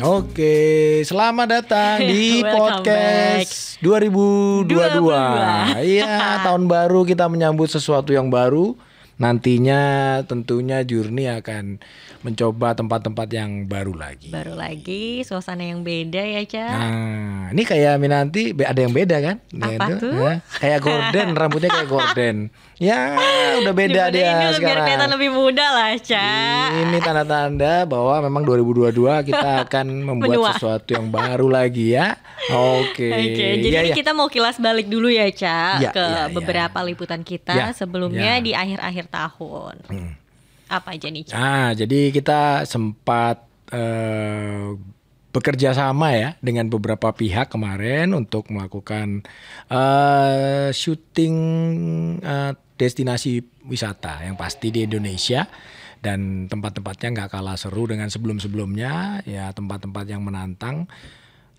Oke, selamat datang di podcast 2022. Iya, tahun baru kita menyambut sesuatu yang baru. Nantinya tentunya Journey akan mencoba tempat-tempat yang baru lagi. Baru lagi suasana yang beda ya, Ca. Nah, ini kayak Minanti ada yang beda kan? Dia Apa itu, tuh? ya. Kayak Gordon, rambutnya kayak Gordon. Ya, udah beda Dibedain dia biar sekarang. kelihatan lebih muda lah, Ca. Ini tanda-tanda bahwa memang 2022 kita akan membuat Menua. sesuatu yang baru lagi ya. Oke. Oke, jadi Iya, ini iya. kita mau kilas balik dulu ya, Ca, Ya, ke ya, ya. beberapa liputan kita Ya, sebelumnya ya. di akhir-akhir tahun. Hmm. Apa aja nih? Nah, jadi kita sempat eh, bekerja sama ya dengan beberapa pihak kemarin untuk melakukan eh, syuting eh, destinasi wisata yang pasti di Indonesia dan tempat-tempatnya nggak kalah seru dengan sebelum-sebelumnya ya tempat-tempat yang menantang.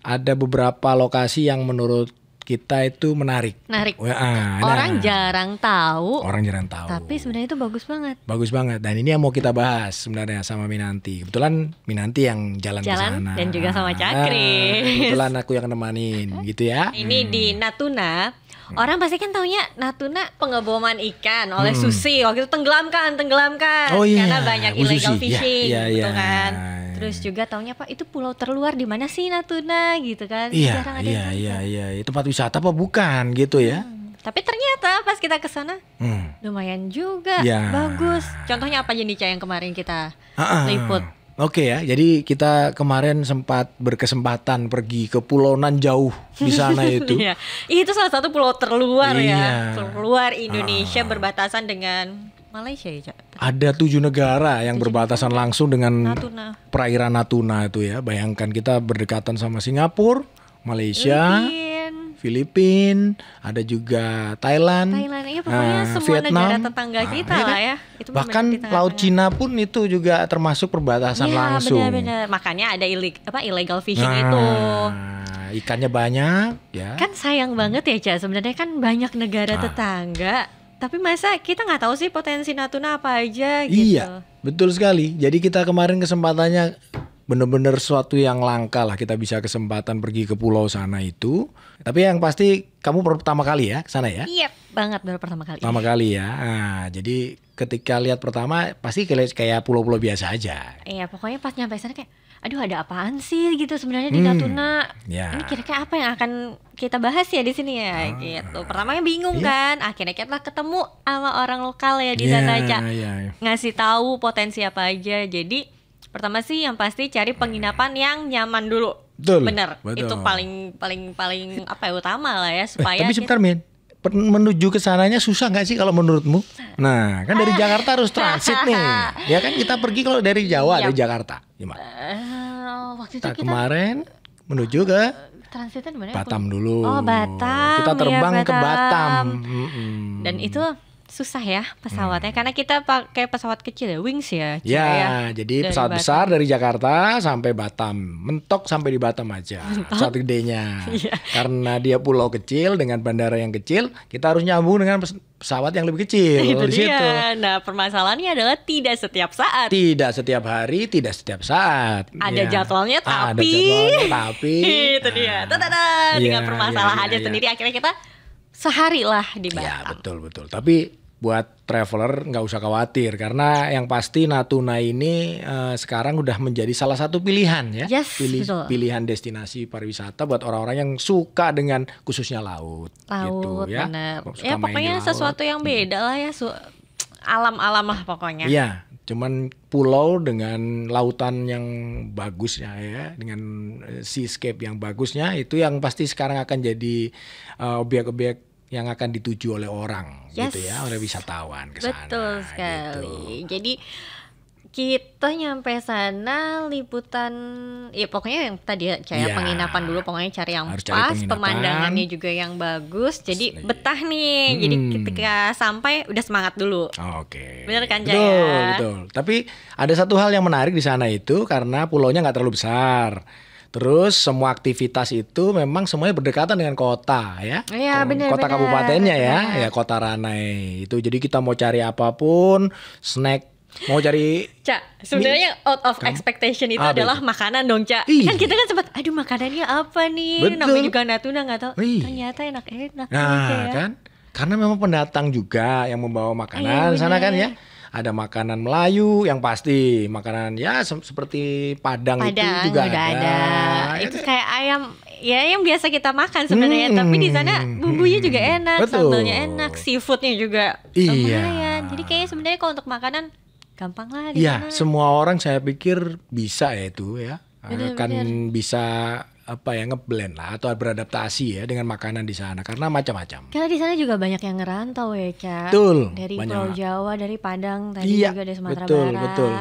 Ada beberapa lokasi yang menurut kita itu menarik. Menarik. Wah, ah, nah, Orang jarang tahu, orang jarang tahu. tapi sebenarnya itu bagus banget. Bagus banget dan ini yang mau kita bahas sebenarnya sama Minanti. Kebetulan Minanti yang jalan, ke Jalan sana. dan juga sama Cakri. Ah, kebetulan aku yang nemanin gitu ya. Ini di Natuna. Hmm. Orang pasti kan taunya Natuna pengeboman ikan oleh Susi waktu itu tenggelamkan, tenggelamkan Hmm. Oh iya, karena banyak Bu illegal Susi. fishing Ya, ya, gitu ya. kan. Terus juga taunya Pak itu pulau terluar di mana sih Natuna gitu kan. Iya, iya, iya, iya. Itu Tempat wisata apa bukan gitu ya? Tapi ternyata pas kita ke sana Hmm. lumayan juga Ya. bagus. Contohnya apa aja nih Ca yang kemarin kita ah. liput? Oke ya, jadi kita kemarin sempat berkesempatan pergi ke Pulau Nan jauh di sana itu. Iya. Itu salah satu pulau terluar Iya. ya. Terluar Indonesia berbatasan dengan Malaysia ya, Ca. Ada tujuh negara yang berbatasan langsung dengan Natuna. perairan Natuna itu ya. Bayangkan kita berdekatan sama Singapura, Malaysia, Filipin, Filipina, ada juga Thailand, Thailand, iya pokoknya ah, semua Vietnam. negara tetangga Ah, kita iya lah ya. Itu Bahkan benar. Laut Cina pun itu juga termasuk perbatasan Iya, langsung. benar-benar. Makanya ada ilik, apa illegal fishing Nah, itu. ikannya banyak ya. Kan sayang banget ya, Ca. Sebenarnya kan banyak negara Ah. tetangga. Tapi masa kita nggak tahu sih potensi Natuna apa aja gitu. Iya, betul sekali. Jadi kita kemarin kesempatannya bener-bener suatu yang langka lah kita bisa kesempatan pergi ke pulau sana itu. Tapi yang pasti kamu pertama kali ya ke sana ya? Iya banget baru pertama kali. Pertama kali ya. Nah, jadi ketika lihat pertama pasti kayak kayak pulau-pulau biasa aja. Iya, pokoknya pas nyampe sana kayak aduh ada apaan sih gitu sebenarnya di Hmm, Natuna. ya. Ini kira-kira apa yang akan kita bahas ya di sini ya gitu. Pertamanya bingung Iya. kan, akhirnya kita ketemu sama orang lokal ya di Iya, sana Ca. iya. Ngasih tahu potensi apa aja. Jadi pertama sih yang pasti cari penginapan yang nyaman dulu. Betul, Bener. betul. Itu paling paling paling apa ya utama lah ya Eh, supaya tapi sebentar Min, menuju ke sananya susah nggak sih kalau menurutmu? Nah, kan dari Jakarta harus transit nih. Ya kan kita pergi kalau dari Jawa Iya. dari Jakarta. Gimana? Eh, waktu itu Kita kita kemarin menuju ke transitnya di mana? ya? Batam dulu. Oh, Batam, Kita iya, terbang ke Batam. Batam. Mm-mm. Dan itu susah ya pesawatnya karena kita pakai pesawat kecil ya, Wings ya. Hmm. Ya, jadi Dari pesawat Batam. besar dari Jakarta sampai Batam. Mentok sampai di Batam aja. Pesawat gedenya. Iya. Karena dia pulau kecil dengan bandara yang kecil, kita harus nyambung dengan pes- pesawat yang lebih kecil itu di situ. dia. Nah, permasalahannya adalah tidak setiap saat. Tidak setiap hari, tidak setiap saat. Ada Ya. jadwalnya Ada tapi jadwalnya tapi itu dia. Ah. Tada, Iya, dengan permasalahannya iya, iya, sendiri akhirnya kita sehari lah di Ya Batam. betul betul. Tapi buat traveler nggak usah khawatir karena yang pasti Natuna ini eh, sekarang udah menjadi salah satu pilihan ya. Yes, Pilih- betul. pilihan destinasi pariwisata buat orang-orang yang suka dengan khususnya laut. Laut gitu, ya. bener. Suka Ya pokoknya laut. sesuatu yang beda lah ya. alam-alam lah pokoknya. Iya, cuman pulau dengan lautan yang bagusnya ya, dengan eh, seascape yang bagusnya itu yang pasti sekarang akan jadi eh, objek-objek yang akan dituju oleh orang Yes. gitu ya, oleh wisatawan ke sana. Betul gitu. sekali. Jadi kita nyampe sana liputan ya pokoknya yang tadi ya cari Iya. penginapan dulu pokoknya cari yang Harus pas pemandangannya juga yang bagus jadi betah nih jadi Mm. ketika sampai udah semangat dulu Oke. Bener kan, betul, Jaya? Betul. Tapi ada satu hal yang menarik di sana itu karena pulaunya nggak terlalu besar. Terus semua aktivitas itu memang semuanya berdekatan dengan kota ya. Iya, benar, Kota benar, kabupatennya ya, benar. ya kota Ranai. Itu jadi kita mau cari apa pun, snack Mau cari Cak, sebenarnya out of Kamu- expectation itu adalah itu? makanan dong, Cak. Iya. Kan kita kan sempat, aduh makanannya apa nih? Betul. Namanya juga Natuna nggak tahu. Iya. Ternyata enak-enak. Nah, aja ya. kan? Karena memang pendatang juga yang membawa makanan Iya, sana kan ya. Ada makanan Melayu yang pasti, makanan ya se- seperti Padang, itu Padang juga udah ada. ada. Itu kayak ayam ya yang biasa kita makan sebenarnya, Hmm. tapi di sana bumbunya juga enak, Betul. sambalnya enak, seafoodnya juga Iya. lumayan. Jadi kayaknya sebenarnya kalau untuk makanan gampang lah Iya, semua orang saya pikir bisa ya itu ya. Bener, Akan bener. bisa apa ya ngeblend lah atau beradaptasi ya dengan makanan di sana karena macam-macam. Karena di sana juga banyak yang ngerantau ya, Cak. Betul, Dari banyak. Pulau Jawa, dari Padang, tadi Iya, juga dari Sumatera betul, Barat. betul.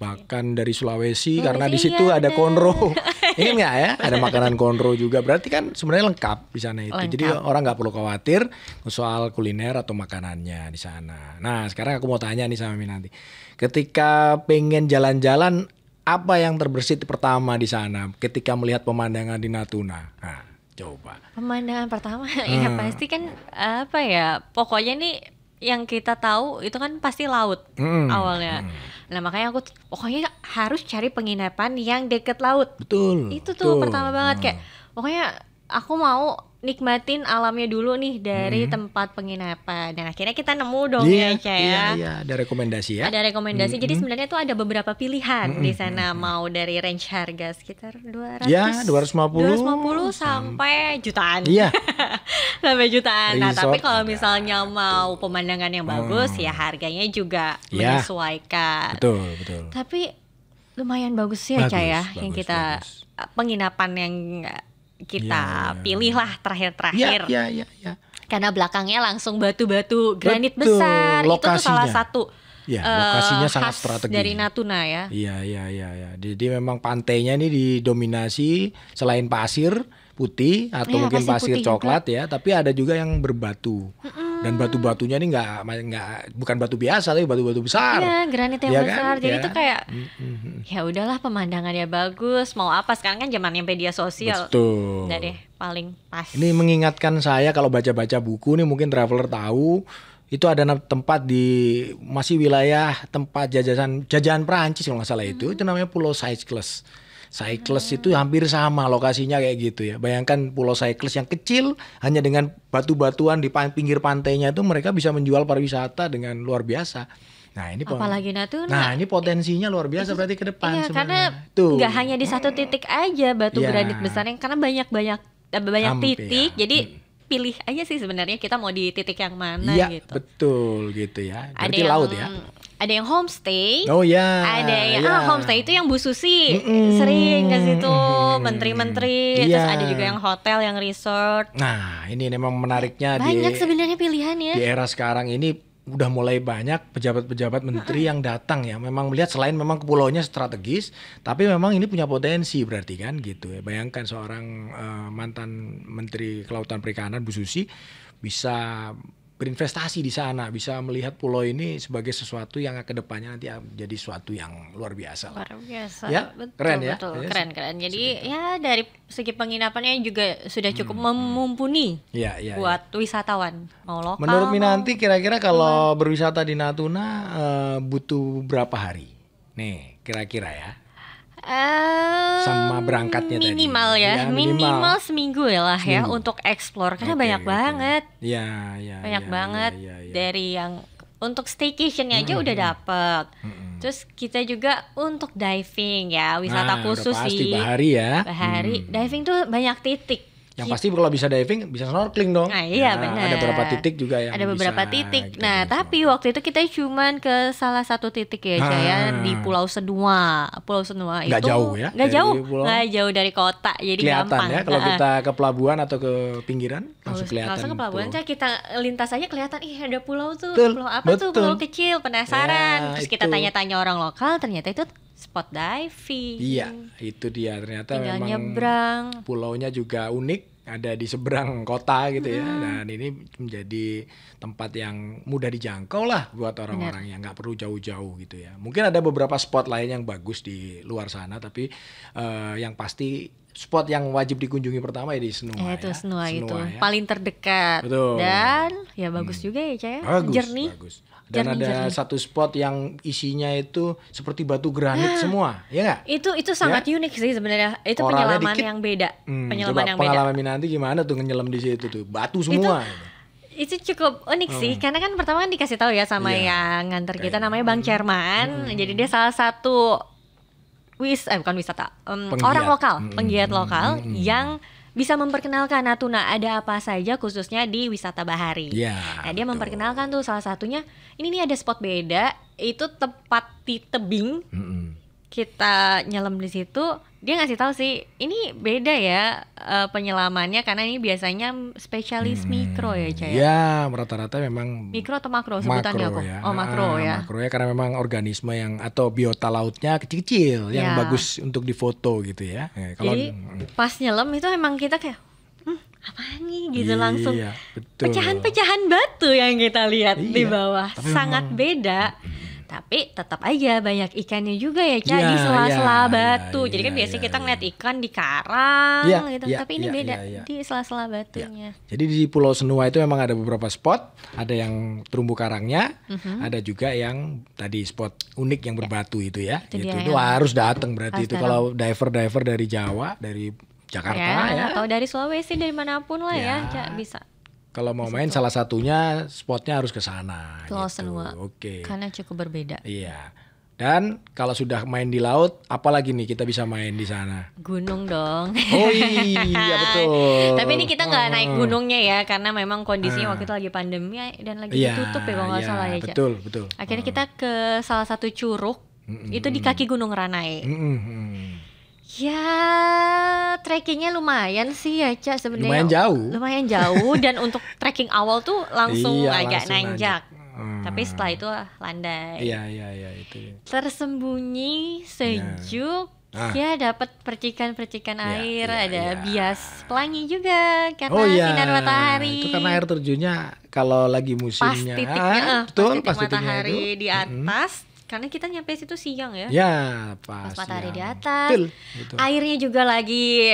Bahkan dari Sulawesi Sulawesi, karena di iya, situ ada bener. konro. Ingat nggak ya? Ada makanan konro juga. Berarti kan sebenarnya lengkap di sana itu. Jadi Lengkap. orang nggak perlu khawatir soal kuliner atau makanannya di sana. Nah, sekarang aku mau tanya nih sama Minanti. Ketika pengen jalan-jalan apa yang terbersit pertama di sana ketika melihat pemandangan di Natuna? Nah, coba. Pemandangan pertama ya Hmm. pasti kan apa ya pokoknya nih yang kita tahu itu kan pasti laut Mm, awalnya. Nah makanya aku pokoknya harus cari penginapan yang deket laut. Betul. Itu tuh betul. pertama banget kayak pokoknya aku mau nikmatin alamnya dulu nih dari tempat penginapan. Dan akhirnya kita nemu dong Hmm. Iya, ya Ca ya. iya, iya, ada rekomendasi ya. Ada rekomendasi. Jadi sebenarnya tuh ada beberapa pilihan di sana mau dari range harga sekitar 200 Ya, 250 250 sampai jutaan. Iya. sampai jutaan. Nah, tapi Resort kalau ada. Hmm. misalnya mau pemandangan yang bagus ya harganya juga Ya. menyesuaikan. Betul, betul. Tapi lumayan bagus ya, Bagus, Ca ya, yang kita bagus. penginapan yang kita Ya, ya. pilih lah Iya, terakhir-terakhir. iya, iya, iya. Karena belakangnya langsung batu-batu granit Betul, besar. Itu tuh salah lokasinya. satu Ya, eh, lokasinya sangat khas strategis. dari Natuna ya. Iya, iya, iya, iya. Jadi memang pantainya ini didominasi selain pasir putih atau Iya, mungkin pasir coklat ya, tapi ada juga yang berbatu. Dan batu-batunya ini nggak nggak bukan batu biasa tapi batu-batu besar. Iya, granit yang Iya besar. kan? Jadi Ya. tuh kayak Mhm. ya udahlah pemandangannya bagus. Mau apa sekarang kan zamannya media sosial. Betul. Udah deh, paling pas. Ini mengingatkan saya kalau baca-baca buku nih mungkin traveler tahu itu ada tempat di masih wilayah tempat jajahan jajahan Perancis kalau nggak salah itu itu namanya Pulau Cycles. Cycles itu hampir sama lokasinya kayak gitu ya. Bayangkan Pulau Cycles yang kecil hanya dengan batu-batuan di pinggir pantainya itu mereka bisa menjual pariwisata dengan luar biasa. Nah ini Apalagi Natuna. Nah ini potensinya luar biasa berarti ke depan Iya, karena sebenarnya. Tuh. nggak hanya di satu titik aja batu Iya. granit besar yang karena banyak banyak eh, banyak Hampir, titik. ya. Jadi pilih aja sih sebenarnya kita mau di titik yang mana Iya gitu. betul gitu ya. Ada Berarti yang laut ya. Ada yang homestay. Oh ya. ada yang ya. ah, homestay itu yang Bu Susi Mm-mm. sering ke situ menteri-menteri terus Iya. ada juga yang hotel yang resort Nah, ini memang menariknya banyak di sebenarnya pilihannya di era sekarang ini udah mulai banyak pejabat-pejabat menteri yang datang ya. Memang melihat selain memang pulaunya strategis, tapi memang ini punya potensi berarti kan gitu ya. Bayangkan seorang eh, mantan menteri kelautan perikanan Bu Susi bisa berinvestasi di sana, bisa melihat pulau ini sebagai sesuatu yang ke depannya nanti jadi sesuatu yang luar biasa luar biasa Ya, betul keren ya. betul Ya, keren keren jadi ya dari segi penginapannya juga sudah cukup mumpuni Iya, iya. iya. buat wisatawan mau lokal Menurut Minanti kira-kira kalau berwisata di Natuna eh, butuh berapa hari? Nih, kira-kira ya. Sama berangkatnya tadi. minimal ya, Ya, minimal. minimal seminggu ya lah ya Seminggu. untuk explore karena Oke, banyak oke. banget, Iya, iya. banyak iya, banget iya, iya, iya. dari yang untuk staycationnya aja udah dapet. Mm-mm. Terus kita juga untuk diving ya, wisata Nah, khusus udah pasti sih. bahari ya. Bahari, Hmm. diving tuh banyak titik. Yang pasti kalau bisa diving bisa snorkeling dong. Nah, iya, Ya, benar. Ada beberapa titik juga yang ada beberapa bisa titik. kita Nah, bisa tapi snorkeling. waktu itu kita cuman ke salah satu titik ya, Jaya, Ah. di Pulau Senua. Pulau Senua itu jauh ya dari jauh, pulau? jauh dari kota, jadi kelihatan gampang. ya kalau Nah, kita ke pelabuhan atau ke pinggiran langsung kelihatan. Langsung ke pelabuhan tuh. Cak, kita lintas aja kelihatan ih ada pulau tuh. Betul, pulau apa tuh? betul. Pulau kecil, penasaran. Ya, Terus kita itu. tanya-tanya orang lokal, ternyata itu spot diving. Iya, itu dia ternyata Tinggal memang nyebrang. pulaunya juga unik ada di seberang kota gitu ya Hmm. dan ini menjadi tempat yang mudah dijangkau lah buat orang-orang yang nggak perlu jauh-jauh gitu ya mungkin ada beberapa spot lain yang bagus di luar sana tapi eh, yang pasti spot yang wajib dikunjungi pertama ya di Senua Ya, itu ya. Senua itu ya. paling terdekat. Betul. Hmm. Dan ya bagus juga ya, Caya. Bagus, Jernih. bagus. Dan Jernih, ada jernih. satu spot yang isinya itu seperti batu granit semua, ya nggak? Itu itu sangat unik sih sebenarnya. Itu Koralnya penyelaman dikit. yang beda. Hmm, penyelaman coba yang beda. pengalaman Minanti gimana tuh nyelam di situ tuh? Batu semua. Itu cukup unik sih karena kan pertama kan dikasih tahu ya sama Hmm. Iya. yang nganter kita Kayak- namanya Bang Cerman. Jadi dia salah satu wis eh bukan wisata, Penggiat. orang lokal, Mm, penggiat mm, lokal mm, mm. yang bisa memperkenalkan Natuna ada apa saja khususnya di wisata bahari. Iya. Nah, dia betul. memperkenalkan tuh salah satunya ini nih ada spot beda itu tepat di tebing Mm-mm. Kita nyelam di situ dia ngasih tahu sih ini beda ya eh, penyelamannya karena ini biasanya spesialis mikro ya Caya. Ya, rata-rata memang Mikro atau makro sebutannya makro apa? ya. Oh makro Ah, ya. Makro ya karena memang organisme yang atau biota lautnya kecil-kecil yang Ya. bagus untuk difoto gitu ya. Eh, kalau Jadi pas nyelam itu emang kita kayak hmm, apa nih gitu Iya, langsung pecahan-pecahan batu yang kita lihat di Iya, bawah tapi sangat memang- beda. Tapi tetap aja banyak ikannya juga ya Ca Iya, di iya, sela-sela batu. iya, Jadi kan iya, biasanya kita iya. ngeliat ikan di karang gitu. Tapi ini beda di sela-sela batunya. Jadi di Pulau Senua itu memang ada beberapa spot, ada yang terumbu karangnya, ada juga yang tadi spot unik yang berbatu itu ya. Itu Gitu. Itu harus datang berarti harus itu datang. kalau diver-diver dari Jawa, dari Jakarta ya, ya. atau dari Sulawesi dari mana pun lah ya, Ya. Bisa. Kalau mau main salah satunya spotnya harus ke sana. Gitu. Oke. Karena cukup berbeda. Iya. Dan kalau sudah main di laut, apalagi nih kita bisa main di sana? Gunung dong. Oh iya betul. Tapi ini kita nggak naik Oh. gunungnya ya karena memang kondisinya Ah. waktu itu lagi pandemi dan lagi Iya, ditutup ya kalau nggak iya, salah ya. Betul betul. Akhirnya kita ke salah satu curug Mm-mm. itu di kaki Gunung Ranai. Mm-mm, mm. Ya trekkingnya lumayan sih ya Ca sebenarnya. Lumayan jauh. Lumayan jauh dan untuk trekking awal tuh langsung Iya, agak langsung nanjak. Hmm. Tapi setelah itu ah, landai. Iya iya iya itu. Tersembunyi sejuk. Ah. Ya dapat percikan-percikan Iya, air, iya, ada iya. bias pelangi juga karena oh iya. sinar matahari. Itu karena air terjunnya kalau lagi pas musimnya. titiknya, Ah, betul, pas titik titiknya matahari itu. di atas. Karena kita nyampe situ siang ya. Ya, pas. Pas matahari di atas. Betul, betul. Airnya juga lagi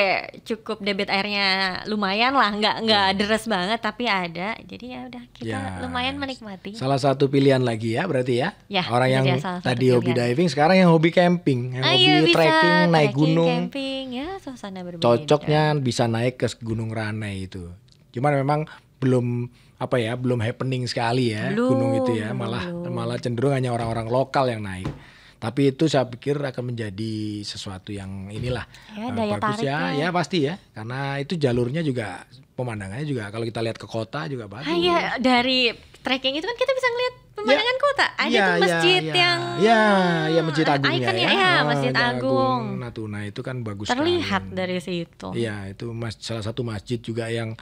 cukup debit airnya lumayan lah, nggak nggak deres banget tapi ada. Jadi ya udah kita Ya. lumayan menikmati. Salah satu pilihan lagi ya berarti ya. Ya, Orang yang tadi hobi pilihan. diving sekarang yang hobi camping, yang Ah, hobi iya, bisa trekking, naik trekking, gunung. camping ya suasana berbeda. Cocoknya bisa naik ke Gunung Ranai itu. Cuman memang belum apa ya, belum happening sekali ya Belum, gunung itu ya, malah belum. malah cenderung hanya orang-orang lokal yang naik. Tapi itu saya pikir akan menjadi sesuatu yang inilah Ya, eh, daya bagus ya, tariknya. ya pasti ya, karena itu jalurnya juga pemandangannya juga kalau kita lihat ke kota juga bagus. Ah, iya, dari trekking itu kan kita bisa ngeliat pemandangan kota. Ada Iya, tuh iya, masjid iya. yang ya, ya masjid eh, agungnya ikonnya, ya, ya, Ah, Masjid ada Agung. Natuna itu kan bagus terlihat sekali. dari situ. Iya, itu mas, salah satu masjid juga yang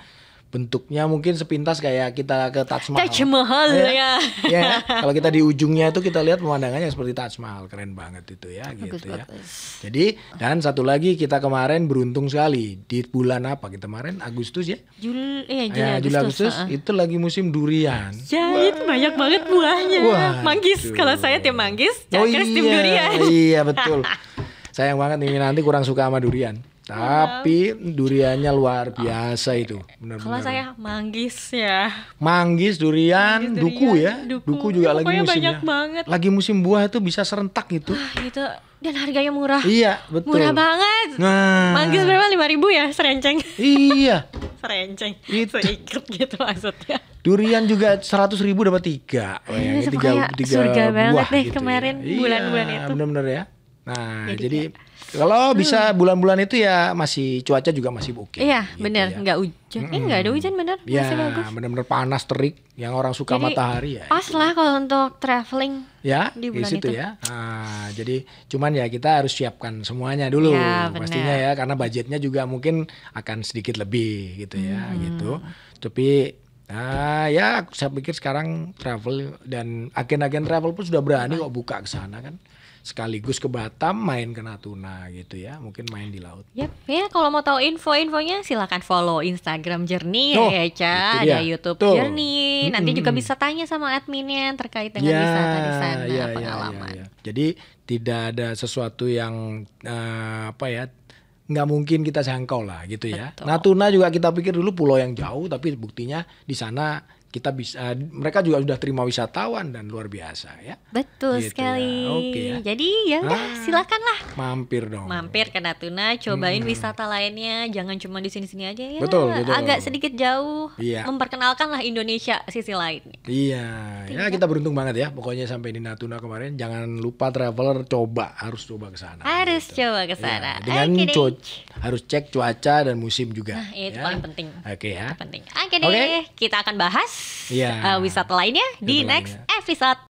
bentuknya mungkin sepintas kayak kita ke Taj Mahal. Taj Mahal Iya. ya. Ya, kalau kita di ujungnya itu kita lihat pemandangannya seperti Taj Mahal, keren banget itu ya Bagus gitu ya. bagus. Jadi dan satu lagi kita kemarin beruntung sekali di bulan apa kita kemarin Agustus ya? Jul, iya Juli Ya, Juli Agustus. Agustus heeh. itu lagi musim durian. Ya itu banyak banget buahnya. Wah, manggis aduh. kalau saya tim manggis, Oh Cakres tim iya, durian. iya betul. Sayang banget nih nanti kurang suka sama durian. Tapi duriannya luar biasa itu, Kalau benar-benar. saya manggis ya. Manggis, durian, Manggis, duku durian, ya. duku. Duku, juga lagi Pokoknya musimnya. banyak banget. Lagi musim buah itu bisa serentak gitu. Ah, gitu. Dan harganya murah. iya, betul. Murah banget. Nah. Manggis berapa? Lima ribu ya serenceng. Iya. serenceng. Itu. Seikat gitu maksudnya. Durian juga seratus ribu dapat tiga. Bayangin, itu kayak surga banget deh kemarin, Iya, bulan-bulan itu. Bener-bener ya. Nah, Jadi jadi, kalau bisa bulan-bulan itu ya masih cuaca juga masih oke. Iya, gitu bener. ya. Nggak hujan. Eh, nggak ada hujan bener. Ya, Masih bagus. bener-bener panas terik yang orang suka Jadi, matahari ya. Pas lah kalau untuk traveling. ya di di bulan situ itu. ya. Nah, jadi cuman ya kita harus siapkan semuanya dulu Ya, benar. pastinya ya karena budgetnya juga mungkin akan sedikit lebih gitu ya Hmm. gitu. Tapi Nah, ya saya pikir sekarang travel dan agen-agen travel pun sudah berani kok buka ke sana kan. Sekaligus ke Batam, main ke Natuna gitu ya, mungkin main di laut. Yap, ya kalau mau tahu info-infonya silakan follow Instagram Journey Oh, ya Ca, itu ada. YouTube Tuh. Journey. Nanti juga bisa tanya sama adminnya terkait dengan wisata di sana, ya, ya, pengalaman. ya, ya. Jadi tidak ada sesuatu yang eh, apa ya nggak mungkin kita jangkau lah gitu ya. Betul. Natuna juga kita pikir dulu pulau yang jauh tapi buktinya di sana kita bisa mereka juga sudah terima wisatawan dan luar biasa ya. Betul Gitu ya, sekali. oke ya. Jadi ya udah Ah. silakanlah Mampir dong. mampir ke Natuna, cobain wisata lainnya, jangan cuma di sini-sini aja ya. Hmm. Betul, betul. Agak sedikit jauh, Iya. memperkenalkanlah Indonesia sisi lainnya. Iya, ya kita beruntung banget ya. Pokoknya sampai di Natuna kemarin, jangan lupa traveler coba harus coba ke sana. Harus gitu. coba ke Ya, sana. dengan Oke deh. cu- harus cek cuaca dan musim juga. Nah, itu ya. paling penting. Oke ya. Penting. Oke deh, Oke. kita akan bahas Iya. uh, wisata lainnya di next episode.